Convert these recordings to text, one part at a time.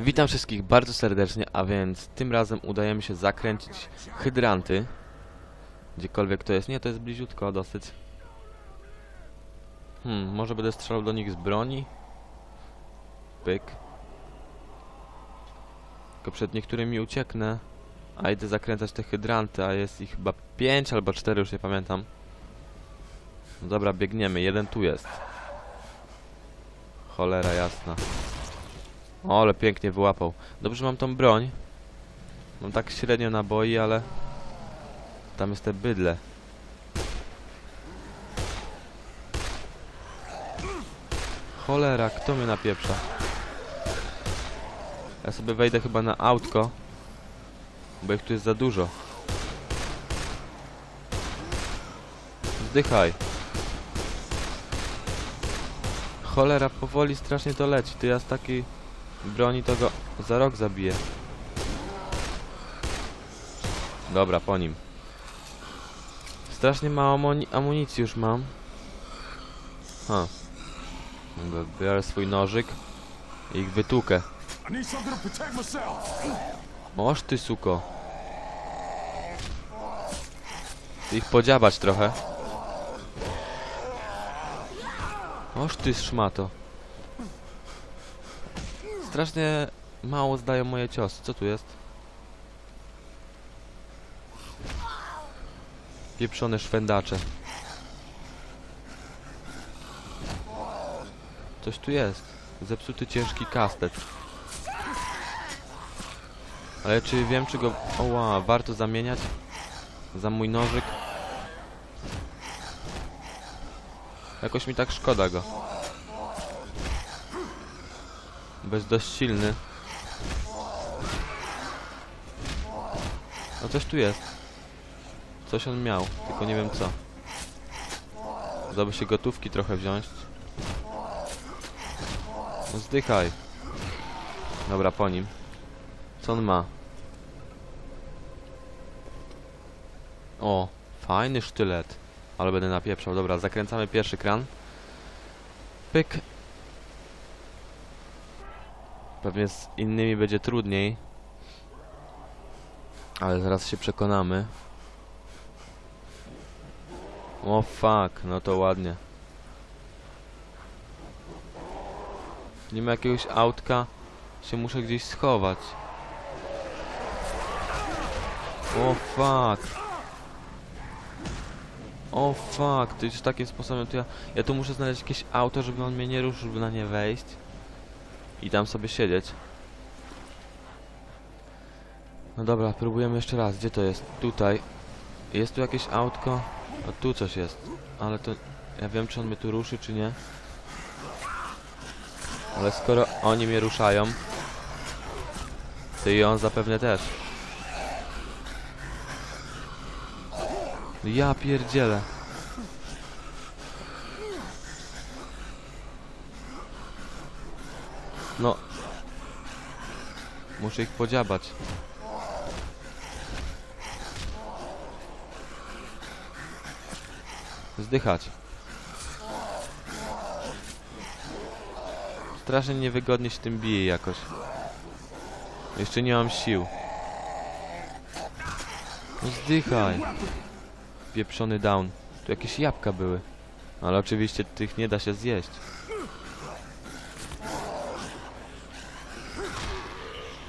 Witam wszystkich bardzo serdecznie, a więc tym razem udajemy się zakręcić hydranty. Gdziekolwiek to jest. Nie, to jest bliziutko dosyć. Hmm, może będę strzelał do nich z broni? Pyk. Tylko przed niektórymi ucieknę. A idę zakręcać te hydranty, a jest ich chyba 5 albo 4, już nie pamiętam. No dobra, biegniemy. Jeden tu jest. Cholera jasna. O, ale pięknie wyłapał. Dobrze, mam tą broń. Mam tak średnio naboi, ale... Tam jest te bydle. Cholera, kto mnie napieprza? Ja sobie wejdę chyba na autko. Bo ich tu jest za dużo. Zdychaj. Cholera, powoli strasznie to leci. Ty ja z takiej broni to go za rok zabiję. Dobra, po nim. Strasznie mało amuni- amunicji już mam. Ha. Biorę swój nożyk i ich wytłukę. I need something to protect myself. Moż ty, suko. Ich podziabać trochę. Moż ty, szmato. Strasznie mało zdają moje ciosy. Co tu jest? Pieprzone szwendacze. Coś tu jest. Zepsuty ciężki kastet. Ale czy wiem, czy go... Oła, warto zamieniać? Za mój nożyk? Jakoś mi tak szkoda go. Bo jest dość silny. No coś tu jest. Coś on miał, tylko nie wiem co. Zdoby się gotówki trochę wziąć. No zdychaj. Dobra, po nim. Co on ma? O, fajny sztylet. Ale będę napieprzał. Dobra, zakręcamy pierwszy kran. Pyk. Pewnie z innymi będzie trudniej. Ale zaraz się przekonamy. O fuck, no to ładnie. Nie ma jakiegoś autka. Się muszę gdzieś schować. O fuck. O fuck, to już takim sposobem to ja... Ja tu muszę znaleźć jakieś auto, żeby on mnie nie ruszył, żeby na nie wejść. I tam sobie siedzieć. No dobra, próbujemy jeszcze raz. Gdzie to jest? Tutaj. Jest tu jakieś autko? A tu coś jest. Ale to... Ja wiem, czy on mnie tu ruszy, czy nie. Ale skoro oni mnie ruszają... Ty i on zapewne też. Ja pierdzielę. No. Muszę ich podziabać. Zdychać. Strasznie niewygodnie się tym bije jakoś. Jeszcze nie mam sił. No zdychaj. Pieprzony down. Tu jakieś jabłka były. Ale oczywiście tych nie da się zjeść.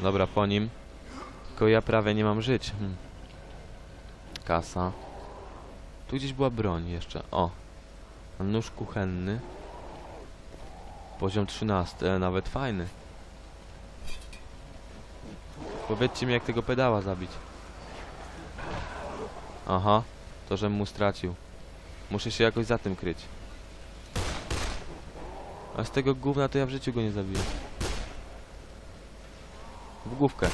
Dobra, po nim. Tylko ja prawie nie mam żyć. Hmm. Kasa. Tu gdzieś była broń jeszcze. O. Nóż kuchenny. Poziom 13, e, nawet fajny. Powiedzcie mi jak tego pedała zabić. Aha, to żem mu stracił. Muszę się jakoś za tym kryć. A z tego gówna to ja w życiu go nie zabiję. W główkę.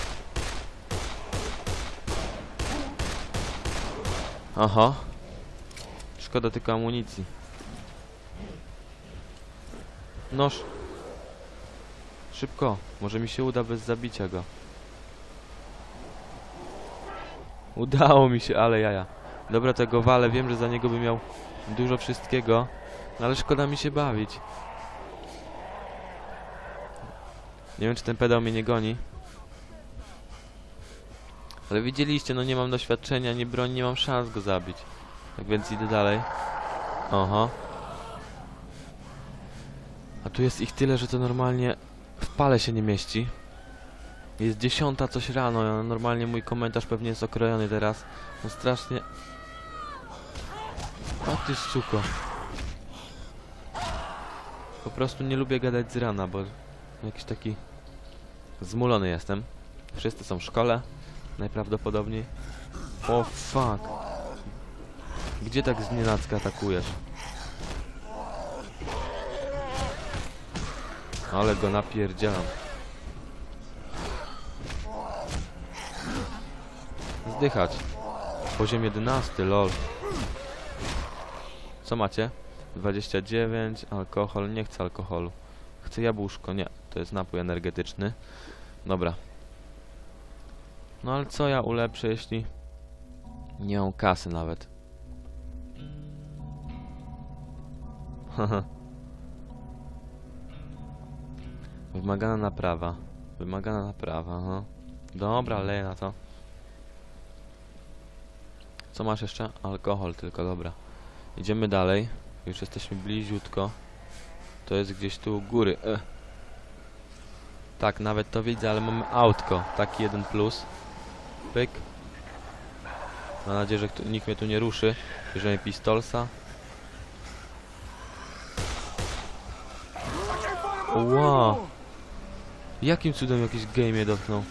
Aha. Szkoda tylko amunicji. Noż. Szybko. Może mi się uda bez zabicia go. Udało mi się, ale jaja. Dobra, tego wale, wiem, że za niego by miał dużo wszystkiego, no ale szkoda mi się bawić. Nie wiem, czy ten pedał mnie nie goni. Ale widzieliście, no nie mam doświadczenia, nie broń, nie mam szans go zabić. Tak więc idę dalej. Oho. A tu jest ich tyle, że to normalnie w pale się nie mieści. Jest dziesiąta coś rano, normalnie mój komentarz pewnie jest okrojony teraz. No strasznie... O ty suko. Po prostu nie lubię gadać z rana, bo jakiś taki zmulony jestem. Wszyscy są w szkole, najprawdopodobniej. O fuck. Gdzie tak znienacka atakujesz? Ale go napierdzielam. Zdychać. Poziom 11, lol. Co macie? 29, alkohol, nie chcę alkoholu. Chcę jabłuszko, nie, to jest napój energetyczny. Dobra. No ale co ja ulepszę, jeśli nie mam kasy nawet? Wymagana naprawa. Wymagana naprawa, no. Dobra, leję na to. Co masz jeszcze? Alkohol tylko, dobra. Idziemy dalej. Już jesteśmy bliziutko. To jest gdzieś tu u góry. Ech. Tak, nawet to widzę, ale mamy autko. Taki jeden plus. Pyk. Mam nadzieję, że nikt mnie tu nie ruszy. Bierzemy pistolsa. Wow. Jakim cudem jakiś game mnie dotknął?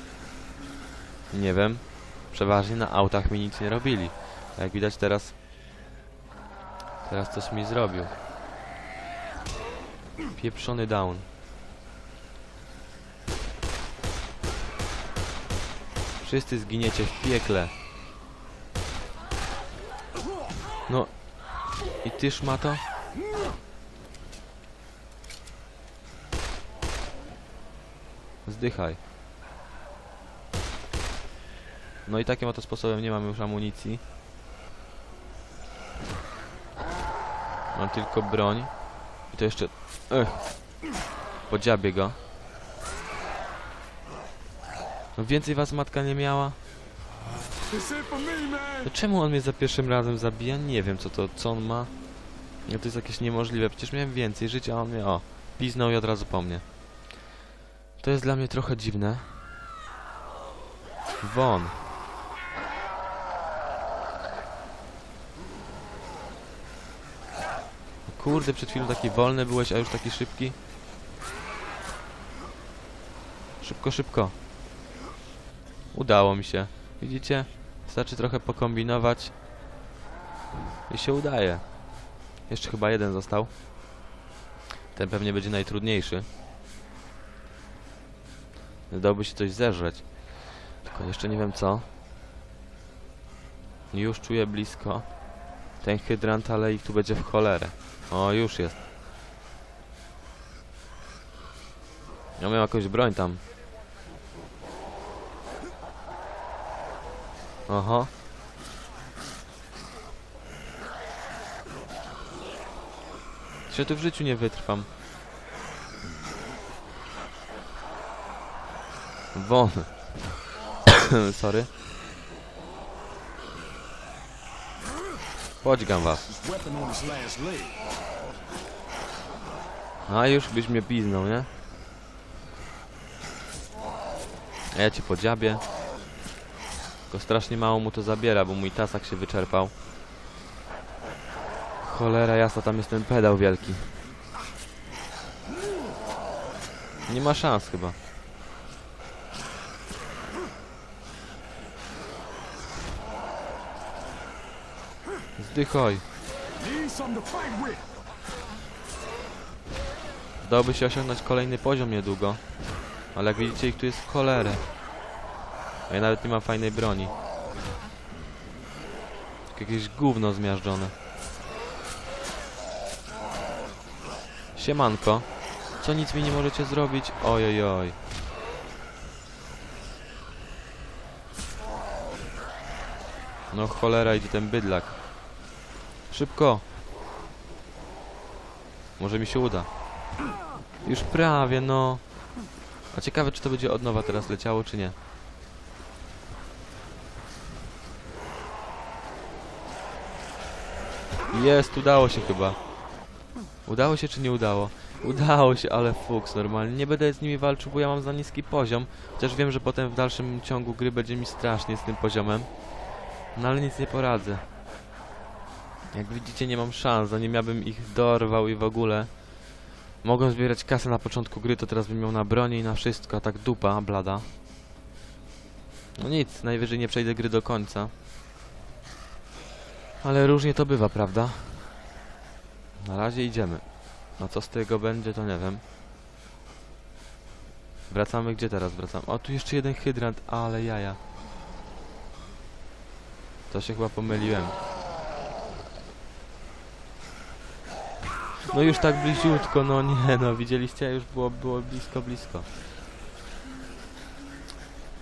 Nie wiem. Przeważnie na autach mi nic nie robili. Jak widać teraz... Teraz coś mi zrobił. Pieprzony down. Wszyscy zginiecie w piekle. No. I ty szmato? Zdychaj. No i takim oto sposobem nie mam już amunicji. Mam tylko broń. I to jeszcze... Ech. Podziabię go. No więcej was matka nie miała? To czemu on mnie za pierwszym razem zabija? Nie wiem co to, co on ma. No to jest jakieś niemożliwe, przecież miałem więcej życia, a on mnie, o, piznął i od razu po mnie. To jest dla mnie trochę dziwne. Won. Kurde, przed chwilą taki wolny byłeś, a już taki szybki. Szybko, szybko. Udało mi się. Widzicie? Wystarczy trochę pokombinować. I się udaje. Jeszcze chyba jeden został. Ten pewnie będzie najtrudniejszy. Dałoby się coś zeżreć. Tylko jeszcze nie wiem co. Już czuję blisko. Ten hydrant, ale ich tu będzie w cholerę. O, już jest. Ja miał jakąś broń tam. Aha. Czy tu w życiu nie wytrwam? Won. Sorry. Podźgam was. A już byś mnie piznął, nie? Ja cię podziabię. Tylko strasznie mało mu to zabiera, bo mój tasak się wyczerpał. Cholera jasna, tam jest ten pedał wielki. Nie ma szans chyba. With. Dałoby się osiągnąć kolejny poziom niedługo. Ale jak widzicie ich tu jest cholerę. A ja nawet nie mam fajnej broni. Jakieś gówno zmiażdżone. Siemanko. Co nic mi nie możecie zrobić? Oj, oj. No cholera, idzie ten bydlak. Szybko. Może mi się uda. Już prawie, no. A ciekawe, czy to będzie od nowa teraz leciało, czy nie. Jest, udało się chyba. Udało się, czy nie udało? Udało się, ale fuks, normalnie. Nie będę z nimi walczył, bo ja mam za niski poziom. Chociaż wiem, że potem w dalszym ciągu gry będzie mi strasznie z tym poziomem. No ale nic nie poradzę. Jak widzicie, nie mam szans, zanim ja bym ich dorwał i w ogóle. Mogą zbierać kasę na początku gry, to teraz bym miał na bronię i na wszystko, a tak dupa, blada. No nic, najwyżej nie przejdę gry do końca. Ale różnie to bywa, prawda? Na razie idziemy. A co z tego będzie, to nie wiem. Wracamy gdzie teraz wracamy? O, tu jeszcze jeden hydrant, ale jaja. To się chyba pomyliłem. No już tak bliziutko, no nie no, widzieliście, już było, było blisko, blisko.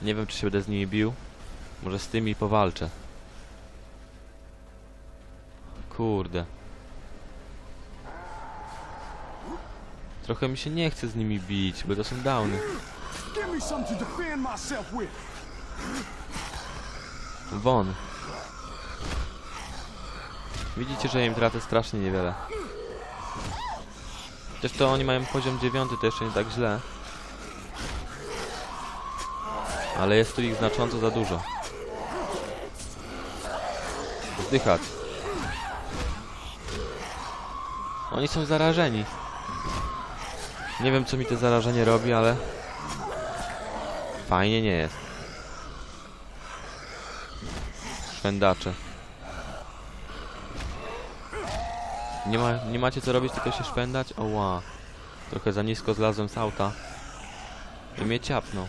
Nie wiem, czy się będę z nimi bił. Może z tymi powalczę. Kurde. Trochę mi się nie chce z nimi bić, bo to są downy. Won. Widzicie, że im tracę strasznie niewiele. Chociaż to oni mają poziom 9, to jeszcze nie tak źle. Ale jest tu ich znacząco za dużo. Zdychać. Oni są zarażeni. Nie wiem, co mi to zarażenie robi, ale... Fajnie nie jest. Szwendacze. Nie, ma, nie macie co robić, tylko się szwendać? Oła. Trochę za nisko zlazłem z auta. I mnie ciapnął.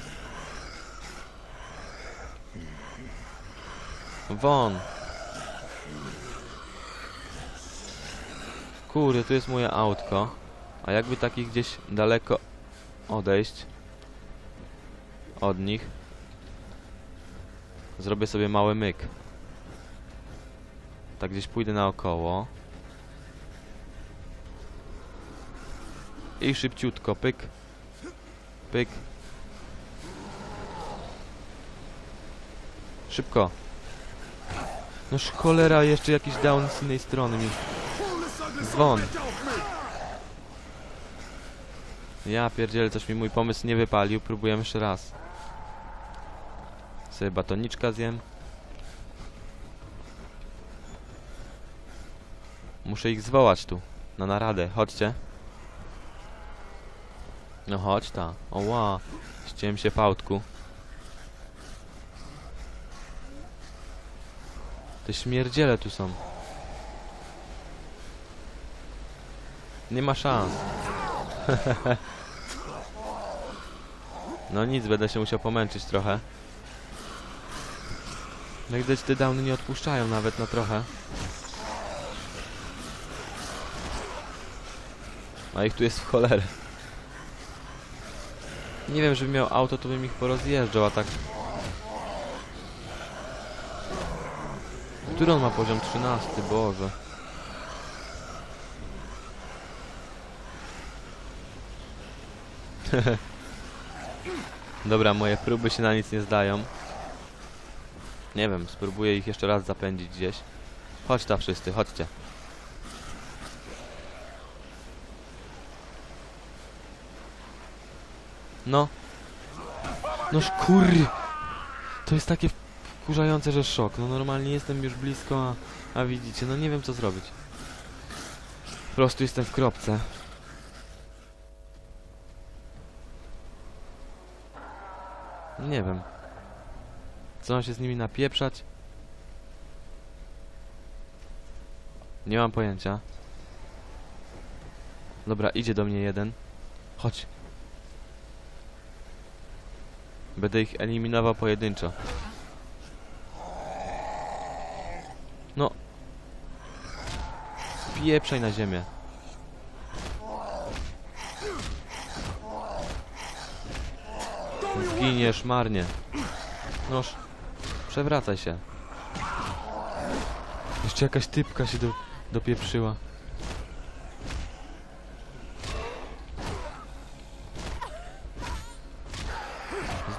Won. Kurde, tu jest moje autko. A jakby takich gdzieś daleko odejść od nich, zrobię sobie mały myk. Tak gdzieś pójdę naokoło. I szybciutko, pyk. Pyk. Szybko. Noż cholera, jeszcze jakiś down z innej strony mi. Dzwon. Ja pierdzielę, coś mi mój pomysł nie wypalił. Próbujemy jeszcze raz. Sobie batoniczka zjem. Muszę ich zwołać tu. Na naradę. Chodźcie. No chodź ta. Oła. Ściłem się w autku. Te śmierdziele tu są. Nie ma szans. No nic, będę się musiał pomęczyć trochę. No widać te downy nie odpuszczają nawet na trochę. A ich tu jest w cholerę. Nie wiem, żebym miał auto, to bym ich porozjeżdżał, a tak... Który on ma poziom 13? Boże. Dobra, moje próby się na nic nie zdają. Nie wiem, spróbuję ich jeszcze raz zapędzić gdzieś. Chodź ta wszyscy, chodźcie. No. Noż kurry. To jest takie wkurzające, że szok. No normalnie jestem już blisko, a, a widzicie, no nie wiem co zrobić. Po prostu jestem w kropce. Nie wiem. Co mam się z nimi napieprzać? Nie mam pojęcia. Dobra, idzie do mnie jeden. Chodź. Będę ich eliminował pojedynczo. No. Pieprzaj na ziemię. Zginiesz marnie. Noż. Przewracaj się. Jeszcze jakaś typka się do, dopieprzyła.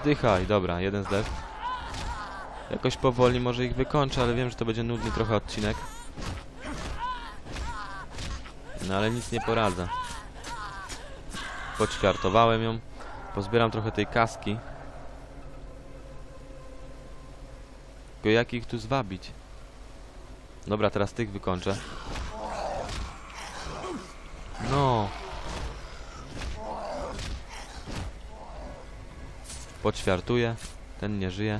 Zdychaj, dobra, jeden zdech. Jakoś powoli może ich wykończę, ale wiem, że to będzie nudny trochę odcinek. No ale nic nie poradzę. Poćwiartowałem ją. Pozbieram trochę tej kaski. Tylko jak ich tu zwabić? Dobra, teraz tych wykończę. No. Poćwiartuję. Ten nie żyje.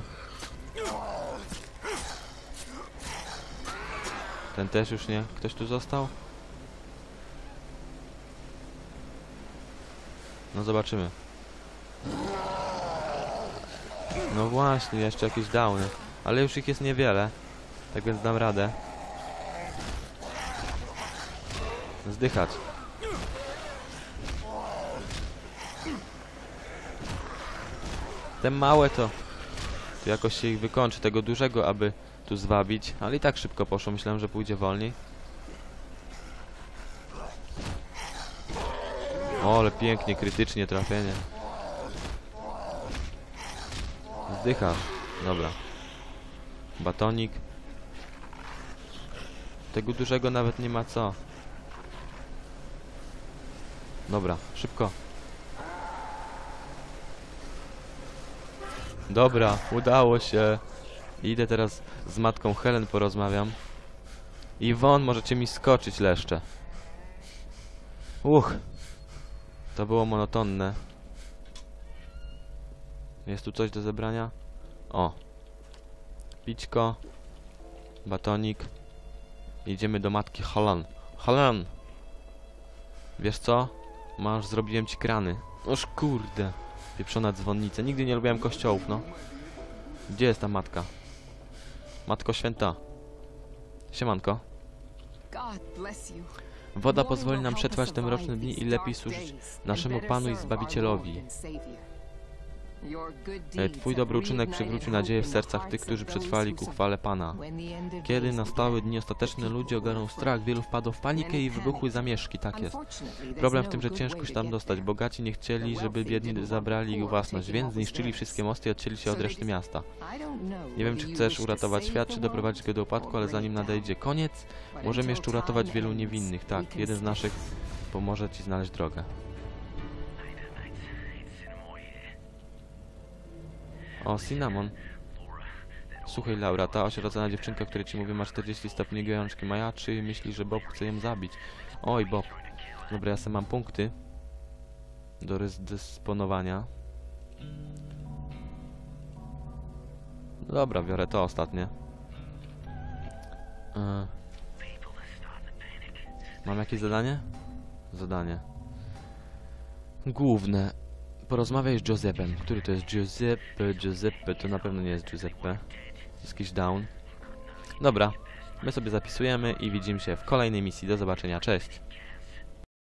Ten też już nie. Ktoś tu został? No zobaczymy. No właśnie, jeszcze jakieś downy. Ale już ich jest niewiele. Tak więc dam radę. Zdychać. Te małe to... To jakoś się ich wykończy. Tego dużego, aby tu zwabić. Ale i tak szybko poszło. Myślałem, że pójdzie wolniej. O, ale pięknie, krytycznie trafienie. Zdycha. Dobra. Batonik. Tego dużego nawet nie ma co. Dobra, szybko. Dobra, udało się. Idę teraz z matką Helen porozmawiam. Iwon, możecie mi skoczyć leszcze. Uch. To było monotonne. Jest tu coś do zebrania? O. Pićko. Batonik. Idziemy do matki Helen. Helen! Wiesz co? Masz, zrobiłem ci krany. Oż kurde. Pieprzona dzwonnica. Nigdy nie lubiłem kościołów, no. Gdzie jest ta matka? Matko święta. Siemanko. Woda pozwoli nam przetrwać te mroczne dni i lepiej służyć naszemu Panu i Zbawicielowi. E, Twój dobry uczynek przywrócił nadzieję w sercach tych, którzy przetrwali ku chwale Pana. Kiedy nastały dni ostateczne, ludzie ogarnął strach, wielu wpadło w panikę i wybuchły zamieszki, tak jest. Problem w tym, że ciężko się tam dostać. Bogaci nie chcieli, żeby biedni zabrali ich własność, więc zniszczyli wszystkie mosty i odcięli się od reszty miasta. Nie wiem, czy chcesz uratować świat, czy doprowadzić go do upadku, ale zanim nadejdzie koniec, możemy jeszcze uratować wielu niewinnych. Tak, jeden z naszych pomoże ci znaleźć drogę. O, Cinnamon. Słuchaj, Laura, ta osierocona dziewczynka, której ci mówię, ma 40 stopni gorączki. Maja, czy myślisz, że Bob chce ją zabić? Oj, Bob. Dobra, ja sobie mam punkty do rozdysponowania. Dobra, biorę to ostatnie. E. Mam jakieś zadanie? Zadanie. Główne. Porozmawiaj z Giuseppem. Który to jest Giuseppe? Giuseppe to na pewno nie jest Giuseppe. Jest jakiś down. Dobra. My sobie zapisujemy i widzimy się w kolejnej misji. Do zobaczenia. Cześć.